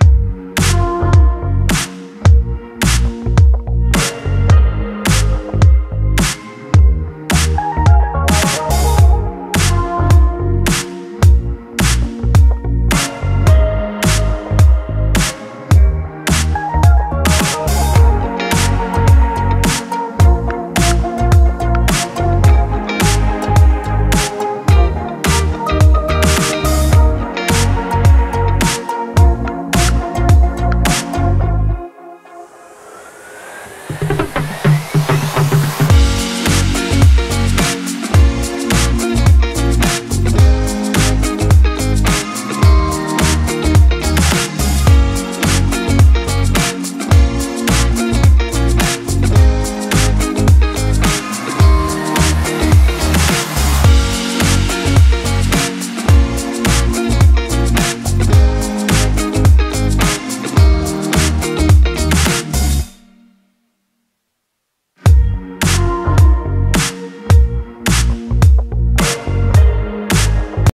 you